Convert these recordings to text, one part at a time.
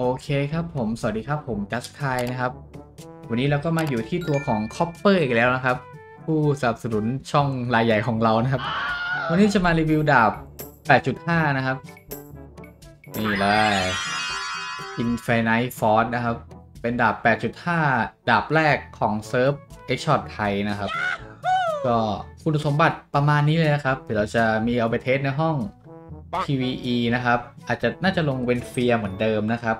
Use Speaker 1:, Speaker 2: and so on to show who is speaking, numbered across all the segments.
Speaker 1: โอเคครับผม สวัสดีครับผมจัสคายนะครับ วันนี้เราก็มาอยู่ที่ตัวของคอปเปอร์อีกแล้วนะครับ ผู้สนับสนุนช่องรายใหญ่ของเรานะครับ วันนี้จะมารีวิวดาบ 8.5 นะครับ นี่เลย Infinite Force นะครับ เป็นดาบ 8.5 ดาบแรกของเซิร์ฟ X Shot ไทยนะครับ ก็คุณสมบัติประมาณนี้เลยนะครับ เดี๋ยวเราจะมีเอาไป test ในห้อง PVE นะครับ อาจจะน่าจะลงเวนเฟียเหมือนเดิมนะครับ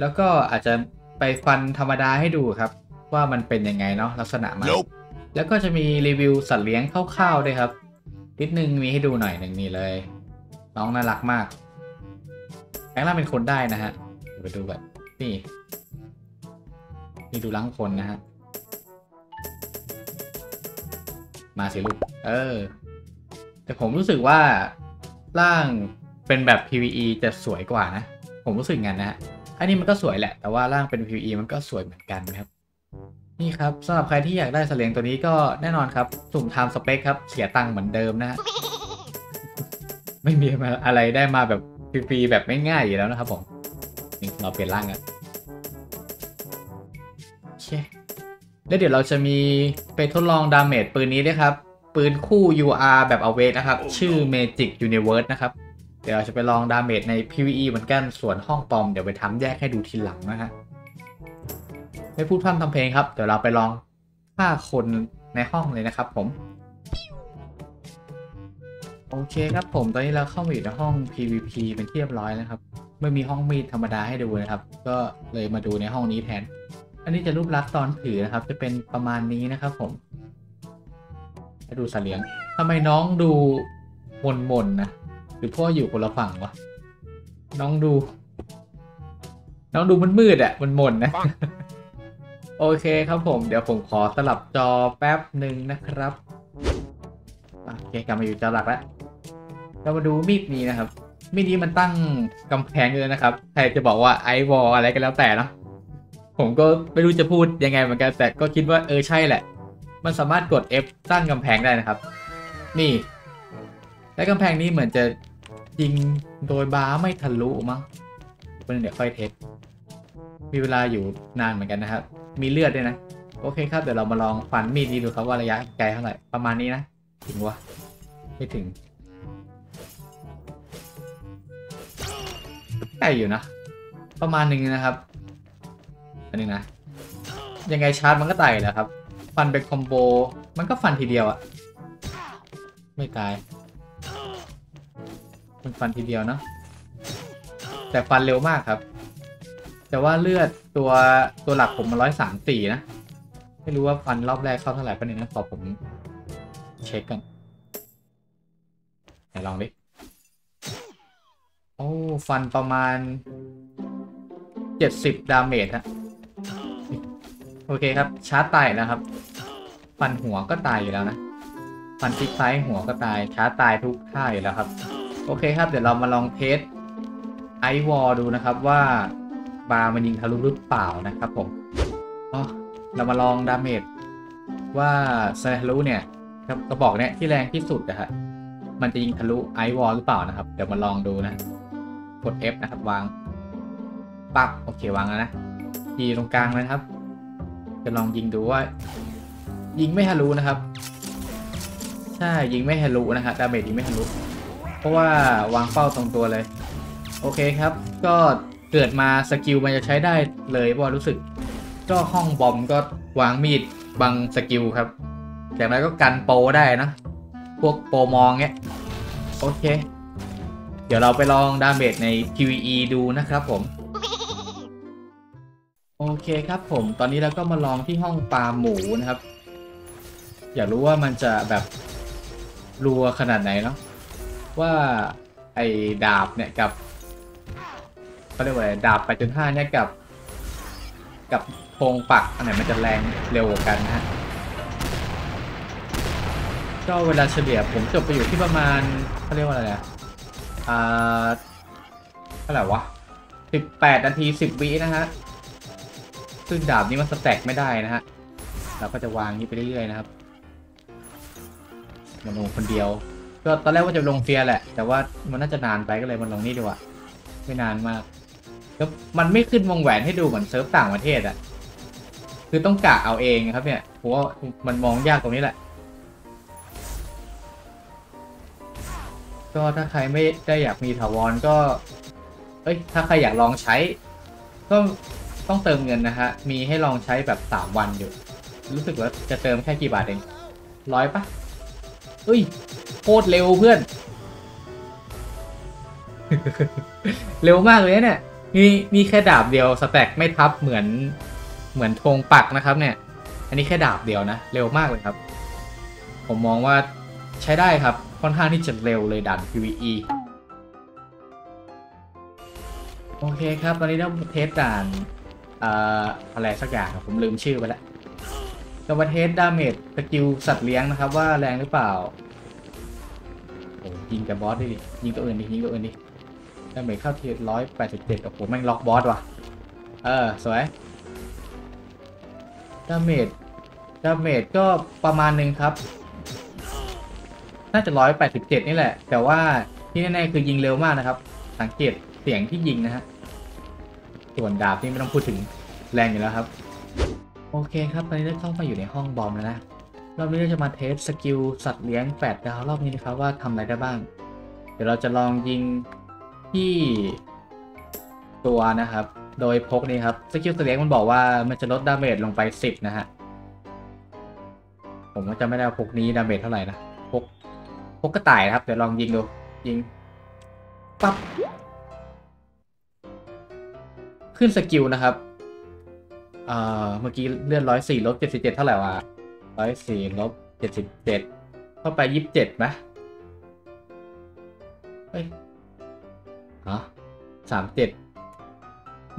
Speaker 1: แล้วก็อาจจะไปฟันธรรมดาให้ดูครับ ว่ามันเป็นยังไงเนาะลักษณะมัน
Speaker 2: Nope.
Speaker 1: แล้วก็จะมีรีวิวสัตว์เลี้ยงคร่าวๆด้วยครับนิดนึงมีให้ดูหน่อยหนึ่งนี่เลย น้องน่ารักมากแปลงร่างเป็นคนได้นะฮะเดี๋ยวไปดูแบบนี่นี่ดูร่างคนนะฮะมาสิลูก เออ แต่ผมรู้สึกว่าร่างเป็นแบบ PVE จะสวยกว่านะ ผมรู้สึกงั้นนะฮะ อันนี้มันก็สวยแหละ แต่ว่าร่างเป็น PVE มันก็สวยเหมือนกันนะครับ นี่ครับสำหรับใครที่อยากได้เสลียงตัวนี้ก็แน่นอนครับสุ่มไทม์สเปคครับเสียตังค์เหมือนเดิมนะฮะไม่มีอะไรได้มาแบบฟรีๆแบบไม่ง่ายอยู่แล้วนะครับผมนี่เราเปลี่ยนร่างกันโอเคแล้วเดี๋ยวเราจะมีไปทดลอง damage ปืนนี้ด้วยครับ ปืนคู่ UR แบบเอาเวทนะครับ ชื่อ Magic Universe นะครับ เดี๋ยวเราจะไปลอง damage ใน PVE เหมือนกัน ส่วนห้อง bomb เดี๋ยวไปทำแยกให้ดูทีหลังนะฮะ ไม่พูดพร่ำทำเพลงครับ เดี๋ยวเราไปลองฆ่าคนในห้องเลยนะครับผม โอเคครับผม ตอนนี้เราเข้ามาอยู่ในห้อง PVP เป็นที่เรียบร้อยแล้วครับ ไม่มีห้องมีดธรรมดาให้ดูนะครับ ก็เลยมาดูในห้องนี้แทน อันนี้จะรูปลักษณ์ตอนถือนะครับ จะเป็นประมาณนี้นะครับผมดูสัตว์เลียงทำไมน้องดูมนๆนะ หรือพ่ออยู่คนละฝั่งวะ น้องดู น้องดูมันมืดๆอะมันมนๆนะ โอเคครับผม เดี๋ยวผมขอสลับจอแป๊บหนึ่งนะครับ โอเคกลับมาอยู่จอหลักแล้ว เรามาดูมีดนี้นะครับ มีดนี้มันตั้งกำแพงเลยนะครับ ใครจะบอกว่าไอวอลอะไรก็แล้วแต่เนาะผมก็ไม่รู้จะพูดยังไงเหมือนกัน แต่ก็คิดว่าเออใช่แหละ มันสามารถกด F ตั้งกำแพงได้นะครับ นี่ และกำแพงนี้เหมือนจะยิงโดยบาไม่ทะลุมั้งเดี๋ยวค่อยเทสมีเวลาอยู่นานเหมือนกันนะครับ มีเลือดด้วยนะ โอเคครับ เดี๋ยวเรามาลองฟันมีดนี้ดูครับว่าระยะไกลเท่าไหร่ ประมาณนี้นะ ถึงวะ ไม่ถึงใกล้อยู่นะ ประมาณหนึ่งนะครับ อันนึงนะ ยังไงชาร์จมันก็ตายแล้วครับ ฟันเป็นคอมโบ มันก็ฟันทีเดียวอะ ไม่ตาย มันฟันทีเดียวเนอะแต่ฟันเร็วมากครับ แต่ว่าเลือดตัวตัวหลักผมมันร้อยสามสี่นะ ไม่รู้ว่าฟันรอบแรกเข้าเท่าไหร่ปะเนี่ยนะขอผมเช็คกันไหนลองดิ โอ้ ฟันประมาณเจ็ดสิบ damage ฮะโอเคครับ ชาร์จตายแล้วครับ ฟันหัวก็ตายอยู่แล้วนะ ฟันคลิกซ้ายหัวก็ตาย ชาร์จตายทุกท่าอยู่แล้วครับ โอเคครับ เดี๋ยวเรามาลอง test ice wall ดูนะครับว่าบาร์มันยิงทะลุหรือเปล่านะครับผมอ๋อเรามาลองดาเมจว่าเซทะลุเนี่ยกระบอกเนี่ยที่แรงที่สุดนะฮะมันจะยิงทะลุไอวอลหรือเปล่านะครับ เดี๋ยวมาลองดูนะ กด F นะครับวางปักโอเควางแล้วนะยีตรงกลางเลยนะครับ จะลองยิงดูว่า ยิงไม่ทะลุนะครับ ใช่ยิงไม่ทะลุนะฮะดาเมจยิงไม่ทะลุ เพราะว่าวางเป้าตรงตัวเลย โอเคครับ ก็เกิดมาสกิลมันจะใช้ได้เลยว่ารู้สึก ก็ห้องบอมก็วางมีดบังสกิลครับอย่างไรก็กันโปได้นะพวกโปมองเงี้ยโอเค เดี๋ยวเราไปลองดาเมจใน PVE ดูนะครับผม โอเคครับผม ตอนนี้เราก็มาลองที่ห้องปลาหมูนะครับ อยากรู้ว่ามันจะแบบรัวขนาดไหนเนาะ ว่าไอ้ดาบเนี่ยกับเขาเรียกว่าอะไรดาบไปจนห้าเนี่ยกับ กับพงปักอันไหนมันจะแรงเร็วกว่ากันนะฮะก็เวลาเฉลี่ยผมจบไปอยู่ที่ประมาณเขาเรียกว่าอะไรอะอ่าเท่าไหร่วะสิบแปดนาทีสิบวินะฮะซึ่งดาบนี้มันสแต็กไม่ได้นะฮะเราก็จะวางนี้ไปเรื่อยๆนะครับมันลงคนเดียว ก็ตอนแรกว่าจะลงเฟียร์แหละ แต่ว่ามันน่าจะนานไปก็เลยมันลงนี่ดีกว่าไม่นานมากแล้วมันไม่ขึ้นวงแหวนให้ดูเหมือนเซิร์ฟต่างประเทศอะคือต้องกะเอาเองครับเนี่ยเพราะว่ามันมองยากตรงนี้แหละ ก็ถ้าใครไม่ได้อยากมีถาวรก็ เอ้ย ถ้าใครอยากลองใช้ ก็ต้องเติมเงินนะฮะ มีให้ลองใช้แบบสามวันอยู่ รู้สึกว่าจะเติมแค่กี่บาทเองร้อยปะเอ้ย โคตรเร็วเพื่อน เร็วมากเลยเนี่ยมีมีแค่ดาบเดียวสแต็กไม่ทับเหมือนเหมือนธงปักนะครับ เนี่ย อันนี้แค่ดาบเดียวนะเร็วมากเลยครับ ผมมองว่าใช้ได้ครับค่อนข้างที่จะเร็วเลยด่าน PVE โอเคครับ ตอนนี้เรา test ด่านเอ่อะไรสักอย่างครับผมลืมชื่อไปแล้วเรามา test damage skill สัตว์เลี้ยงนะครับ ว่าแรงหรือเปล่า ยิงกับบอสดิยิงตัวอื่นดิยิงตัวอื่นดิ damage เข้าทีร้อยแปดสิบเจ็ดโอ้โหแม่งล็อกบอสว่ะ เออ สวย damage damage ก็ประมาณหนึ่งครับ น่าจะร้อยแปดสิบเจ็ดนี่แหละ แต่ว่าที่แน่ๆคือยิงเร็วมากนะครับ สังเกตเสียงที่ยิงนะฮะ ส่วนดาบนี่ไม่ต้องพูดถึงแรงอยู่แล้วครับ โอเคครับตอนนี้เราเข้ามาอยู่ในห้อง bomb แล้วนะ รอบนี้เราจะมา test skill สัตว์เลี้ยง8ดาวรอบนี้นะครับว่าทำอะไรได้บ้าง เดี๋ยวเราจะลองยิงที่ตัวนะครับ โดยพกนี่ครับ skill สัตว์เลี้ยงมันบอกว่ามันจะลด damage ลงไป 10 นะฮะ ผมก็จะไม่ได้พกนี้ damage เท่าไหร่นะพกพกกระต่ายนะครับ เดี๋ยวลองยิงดูยิงปั๊บขึ้น skill นะครับเอ่อเมื่อกี้เลื่อนร้อยสี่ลบเจ็ดสิบเจ็ดเท่าไหร่วะ ร้อยสี่ลบเจ็ดสิบเจ็ดเข้าไปยี่สิบเจ็ดไหมเฮ้ยฮะสามเจ็ด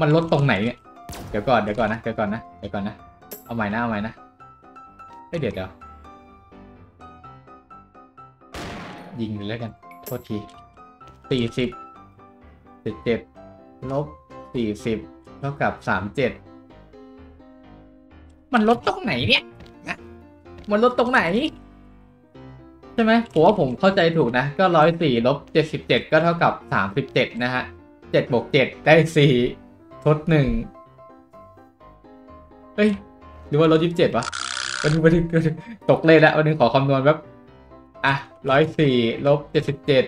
Speaker 1: มันลดตรงไหนเนี่ยเดี๋ยวก่อนเดี๋ยวก่อนนะเดี๋ยวก่อนนะเดี๋ยวก่อนนะเอาใหม่นะเอาใหม่นะเฮ้ยเดี๋ยวเดี๋ยวยิงเลยแล้วกัน โทษทีสี่สิบเจ็ดเจ็ดลบสี่สิบเท่ากับสามเจ็ดมันลดตรงไหนเนี่ย มันลดตรงไหน ใช่ไหมผมว่าผมเข้าใจถูกนะ ก็ร้อยสี่ลบเจ็ดสิบเจ็ดก็เท่ากับสามสิบเจ็ดนะฮะเจ็ดบวกเจ็ดได้สี่ทดหนึ่งเฮ้ยหรือว่าลดยี่สิบเจ็ดวะวันนึงวันนึงตกเลยแล้ววันนึงขอคำนวณแบบอะร้อยสี่ลบเจ็ดสิบเจ็ด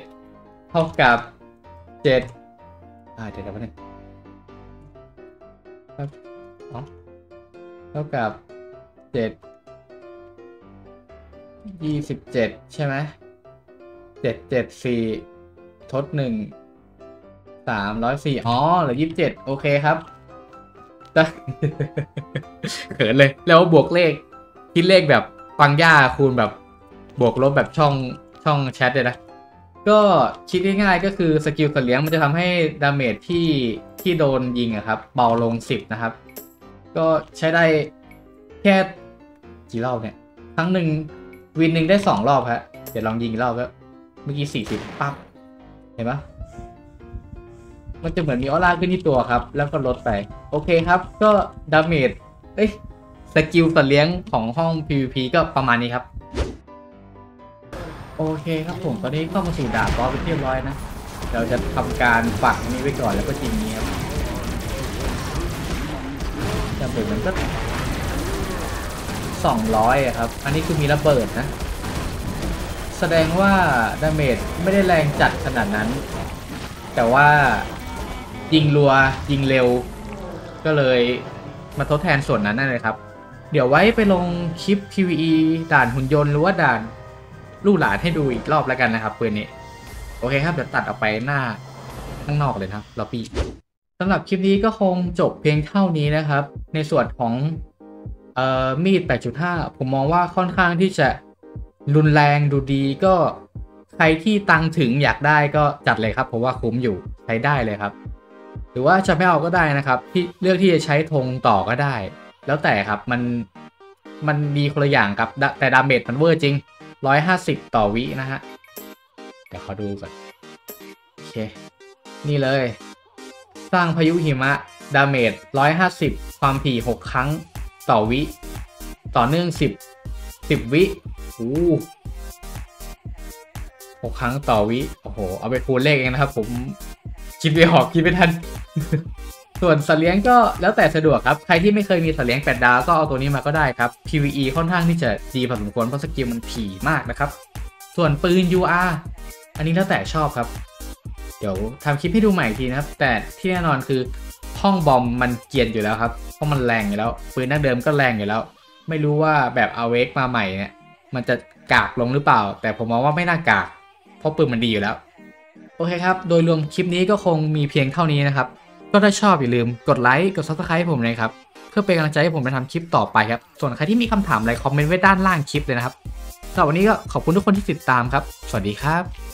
Speaker 1: เท่ากับเจ็ดอ่าเดี๋ยวเดี๋ยววันนึงครับอ๋อเท่ากับเจ็ด ยี่สิบเจ็ดใช่ไหมเจ็ดเจ็ดสี่ทดหนึ่งสามร้อยสี่อ๋อเหลือยี่สิบเจ็ดโอเคครับเขินเลย แล้วบวกเลข คิดเลขแบบฟังย่าคูณแบบบวกลบแบบช่องช่องแชทเลยนะ ก็คิดง่ายๆก็คือ skill สัตว์เลี้ยงมันจะทำให้ damage ที่ที่โดนยิงอะครับเบาลง 10 นะครับ ก็ใช้ได้แค่กี่รอบเนี่ย ครั้งหนึ่ง win หนึ่งได้สองรอบฮะ เดี๋ยวลองยิงอีกรอบก็เมื่อกี้สี่สิบปั๊บ เห็นปะมันจะเหมือนมีออร่าขึ้นที่ตัวครับ แล้วก็ลดไป โอเคครับ ก็ damage เอ้ย skill สัตว์เลี้ยงของห้อง PVP ก็ประมาณนี้ครับ โอเคครับผม ตอนนี้เข้ามาสู่ด่านบอสเป็นที่เรียบร้อยนะ เราจะทำการฝักนี้ไว้ก่อนแล้วก็ยิงนี้ครับ damage มันก็ สองร้อยครับ อันนี้คือมีระเบิดนะ แสดงว่า damage ไม่ได้แรงจัดขนาดนั้น แต่ว่ายิงรัวยิงเร็ว ก็เลยมาทดแทนส่วนนั้นนั่นเลยครับ เดี๋ยวไว้ไปลงคลิป PVE ด่านหุ่นยนต์หรือว่าด่านลูกหลานให้ดูอีกรอบแล้วกันนะครับปืนนี้ โอเคครับเดี๋ยวตัดออกไปหน้าข้างนอกเลยนะครับล็อบบี้สำหรับคลิปนี้ก็คงจบเพียงเท่านี้นะครับ ในส่วนของ อ่อมีด 8.5 ผมมองว่าค่อนข้างที่จะรุนแรงดูดีก็ใครที่ตังค์ถึงอยากได้ก็จัดเลยครับเพราะว่าคุ้มอยู่ใช้ได้เลยครับ หรือว่าจะไม่เอาก็ได้นะครับที่เลือกที่จะใช้ธงต่อก็ได้ แล้วแต่ครับมันมันมีคนละอย่างครับแต่ damage มันเวอร์จริง 150 ต่อวินะฮะเดี๋ยวขอดูก่อนโอเค นี่เลย สร้างพายุหิมะ damage 150 ความถี่ 6 ครั้ง ต่อวิ ต่อเนื่อง10 10วิโอู้6ครั้งต่อวิ โอ้โห เอาไปคูณเลขเองนะครับ ผมคิดไม่ออกคิดไม่ทัน ส่วนสัตว์เลี้ยงก็แล้วแต่สะดวกครับ ใครที่ไม่เคยมีสัตว์เลี้ยงแปดดาวก็เอาตัวนี้มาก็ได้ครับ PVE ค่อนข้างที่จะดีพอสมควรเพราะสกิลมันผีมากนะครับ ส่วนปืน UR อันนี้แล้วแต่ชอบครับ เดี๋ยวทำคลิปให้ดูใหม่อีกทีนะครับ แต่ที่แน่นอนคือ ห้องบอมมันเกียนอยู่แล้วครับเพราะมันแรงอยู่แล้วปืนน้าเดิมก็แรงอยู่แล้ว ไม่รู้ว่าแบบอาเวกมาใหม่เนี่ยมันจะกากลงหรือเปล่า แต่ผมมองว่าไม่น่ากาก เพราะปืนมันดีอยู่แล้ว โอเคครับ โดยรวมคลิปนี้ก็คงมีเพียงเท่านี้นะครับ ก็ถ้าชอบอย่าลืมกดไลค์ กด subscribe ให้ผมเลยครับ เพื่อเป็นกำลังใจให้ผมไปทำคลิปต่อไปครับ ส่วนใครที่มีคำถามอะไรคอมเมนต์ไว้ด้านล่างคลิปเลยนะครับสำหรับวันนี้ก็ขอบคุณทุกคนที่ติดตามครับ สวัสดีครับ